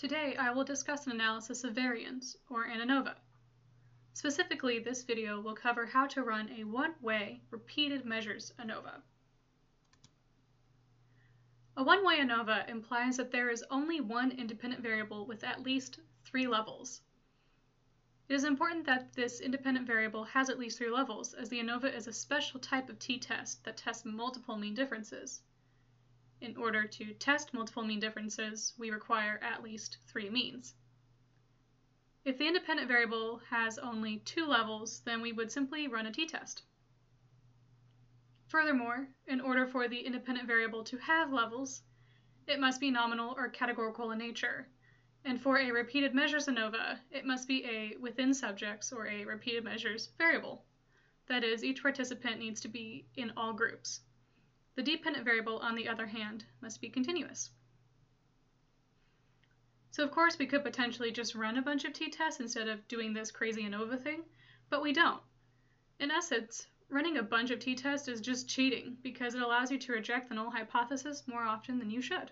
Today I will discuss an analysis of variance, or an ANOVA. Specifically, this video will cover how to run a one-way repeated measures ANOVA. A one-way ANOVA implies that there is only one independent variable with at least three levels. It is important that this independent variable has at least three levels, as the ANOVA is a special type of t-test that tests multiple mean differences. In order to test multiple mean differences, we require at least three means. If the independent variable has only two levels, then we would simply run a t-test. Furthermore, in order for the independent variable to have levels, it must be nominal or categorical in nature. And for a repeated measures ANOVA, it must be a within subjects or a repeated measures variable. That is, each participant needs to be in all groups. The dependent variable, on the other hand, must be continuous. So of course we could potentially just run a bunch of t-tests instead of doing this crazy ANOVA thing, but we don't. In essence, running a bunch of t-tests is just cheating because it allows you to reject the null hypothesis more often than you should.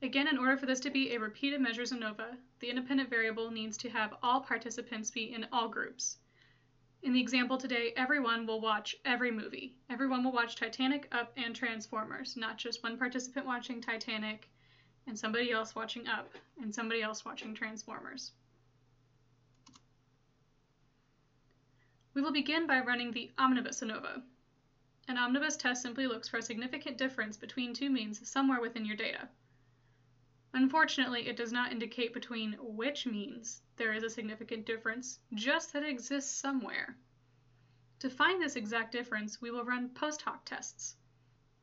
Again, in order for this to be a repeated measures ANOVA, the independent variable needs to have all participants be in all groups. In the example today, everyone will watch every movie. Everyone will watch Titanic, Up, and Transformers, not just one participant watching Titanic and somebody else watching Up and somebody else watching Transformers. We will begin by running the omnibus ANOVA. An omnibus test simply looks for a significant difference between two means somewhere within your data. Unfortunately, it does not indicate between which means there is a significant difference, just that it exists somewhere. To find this exact difference, we will run post hoc tests.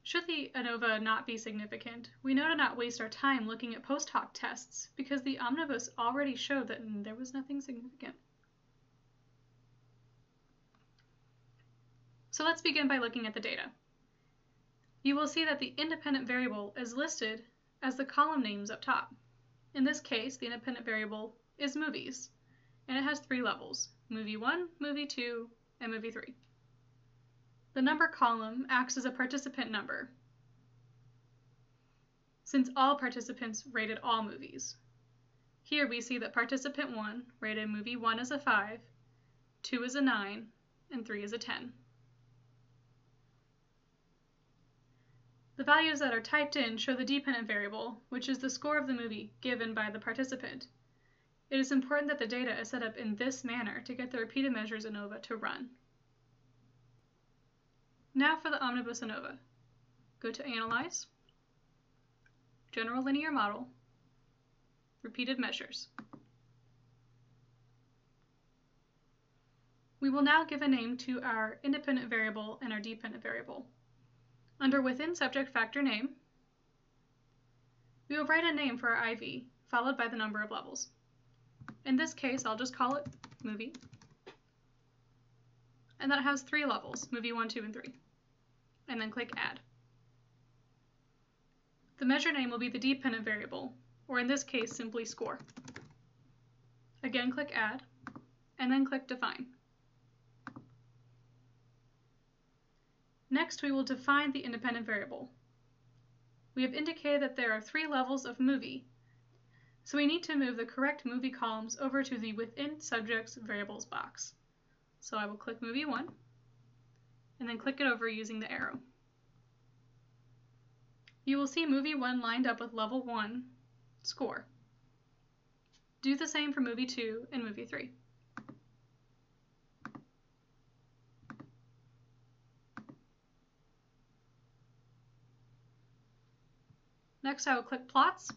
Should the ANOVA not be significant, we know to not waste our time looking at post hoc tests because the omnibus already showed that there was nothing significant. So let's begin by looking at the data. You will see that the independent variable is listed as the column names up top. In this case, the independent variable is movies, and it has three levels, movie 1, movie 2, and movie 3. The number column acts as a participant number, since all participants rated all movies. Here we see that participant 1 rated movie 1 as a 5, 2 as a 9, and 3 as a 10. The values that are typed in show the dependent variable, which is the score of the movie given by the participant. It is important that the data is set up in this manner to get the repeated measures ANOVA to run. Now for the Omnibus ANOVA. Go to Analyze, General Linear Model, Repeated Measures. We will now give a name to our independent variable and our dependent variable. Under Within Subject Factor Name, we will write a name for our IV, followed by the number of levels. In this case, I'll just call it Movie. And that has three levels, Movie 1, 2, and 3. And then click Add. The measure name will be the dependent variable, or in this case, simply score. Again, click Add, and then click Define. Next, we will define the independent variable. We have indicated that there are three levels of movie, so we need to move the correct movie columns over to the Within Subjects Variables box. So I will click Movie 1, and then click it over using the arrow. You will see Movie 1 lined up with Level 1, Score. Do the same for Movie 2 and Movie 3. Next, I will click Plots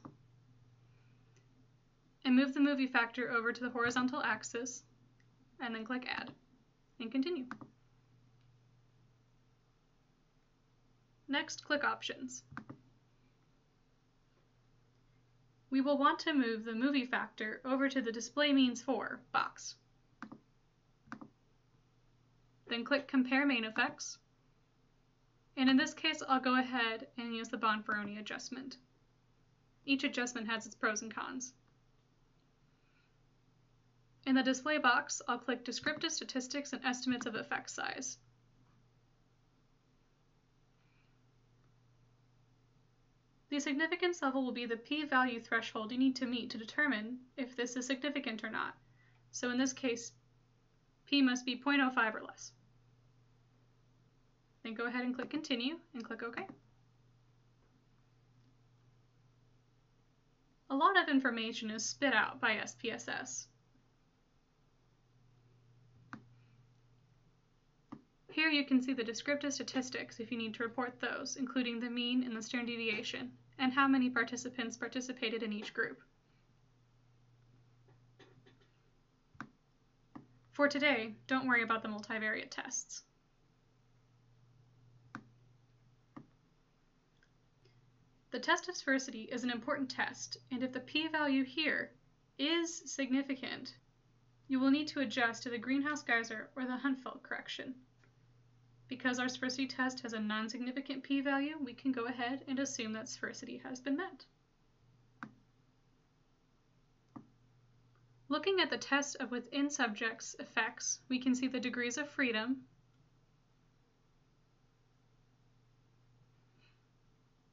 and move the movie factor over to the horizontal axis, and then click Add, and continue. Next, click Options. We will want to move the movie factor over to the Display Means For box. Then click Compare Main Effects, and in this case, I'll go ahead and use the Bonferroni adjustment. Each adjustment has its pros and cons. In the display box, I'll click Descriptive Statistics and Estimates of Effect Size. The significance level will be the p-value threshold you need to meet to determine if this is significant or not. So in this case, p must be 0.05 or less. Then go ahead and click Continue and click OK. A lot of information is spit out by SPSS. Here you can see the descriptive statistics if you need to report those, including the mean and the standard deviation, and how many participants participated in each group. For today, don't worry about the multivariate tests. The test of sphericity is an important test, and if the p-value here is significant, you will need to adjust to the Greenhouse-Geisser or the Huynh-Feldt correction. Because our sphericity test has a non-significant p-value, we can go ahead and assume that sphericity has been met. Looking at the test of within subjects effects, we can see the degrees of freedom,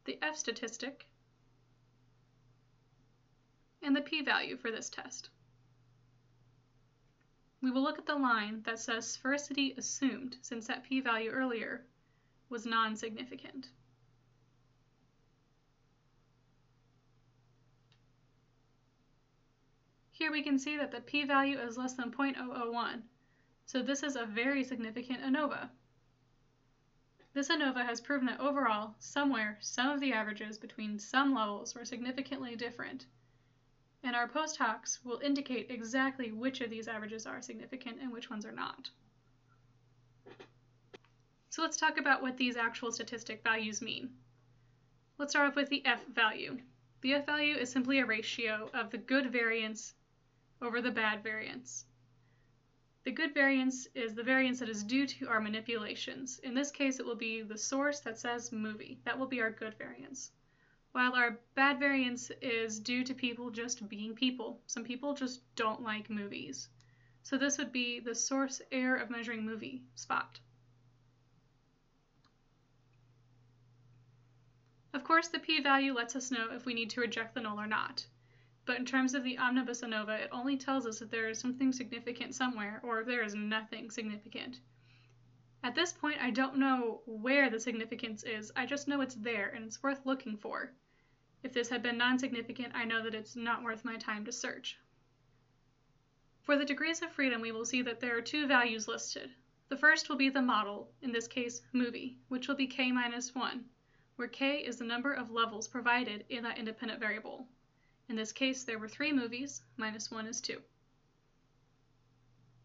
the F statistic, and the p-value for this test we will look at the line that says sphericity assumed, since that p-value earlier was non-significant. Here we can see that the p-value is less than 0.001, so this is a very significant ANOVA. This ANOVA has proven that overall, somewhere, some of the averages between some levels were significantly different, and our post hocs will indicate exactly which of these averages are significant and which ones are not. So let's talk about what these actual statistic values mean. Let's start off with the F value. The F value is simply a ratio of the good variance over the bad variance. The good variance is the variance that is due to our manipulations. In this case, it will be the source that says movie. That will be our good variance. While our bad variance is due to people just being people. Some people just don't like movies. So this would be the source error of measuring movie spot. Of course, the p-value lets us know if we need to reject the null or not. But in terms of the omnibus ANOVA, it only tells us that there is something significant somewhere or there is nothing significant. At this point, I don't know where the significance is, I just know it's there and it's worth looking for. If this had been non-significant, I know that it's not worth my time to search. For the degrees of freedom, we will see that there are two values listed. The first will be the model, in this case movie, which will be k minus 1, where k is the number of levels provided in that independent variable. In this case, there were three movies, minus 1 is 2.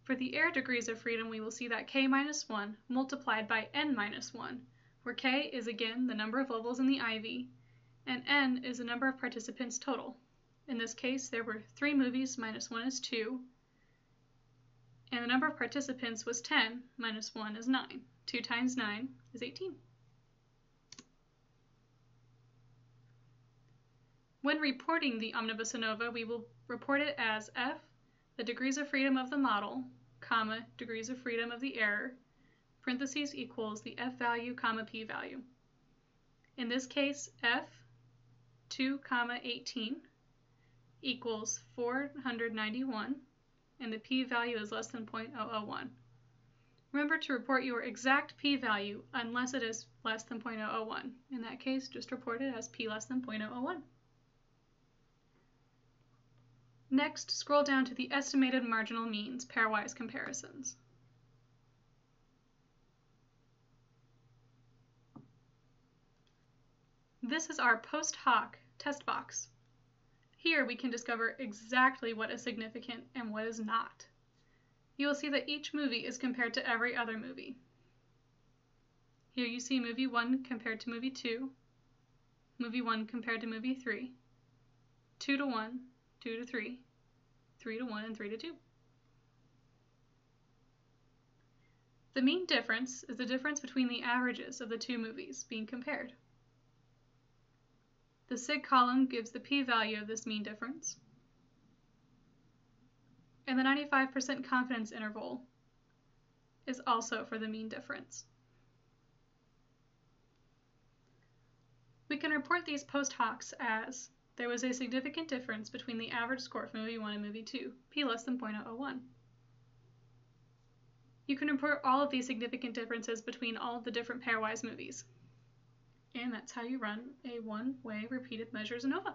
For the error degrees of freedom, we will see that k minus 1 multiplied by n minus 1, where k is again the number of levels in the IV, and n is the number of participants total. In this case, there were three movies, minus 1 is 2, and the number of participants was 10, minus 1 is 9. 2 times 9 is 18. When reporting the omnibus ANOVA, we will report it as f, the degrees of freedom of the model, comma, degrees of freedom of the error, parentheses equals the f value, comma, p value. In this case, f 2 comma 18 equals 491 and the p-value is less than 0.001. Remember to report your exact p-value unless it is less than 0.001. In that case, just report it as p less than 0.001. Next, scroll down to the estimated marginal means pairwise comparisons. This is our post hoc test box. Here we can discover exactly what is significant and what is not. You will see that each movie is compared to every other movie. Here you see movie 1 compared to movie 2, movie 1 compared to movie 3, 2 to 1, 2 to 3, 3 to 1, and 3 to 2. The mean difference is the difference between the averages of the two movies being compared. The sig column gives the p-value of this mean difference. And the 95% confidence interval is also for the mean difference. We can report these post hocs as there was a significant difference between the average score for movie 1 and movie 2, p less than 0.001. You can report all of these significant differences between all of the different pairwise movies. And that's how you run a one-way repeated measures ANOVA.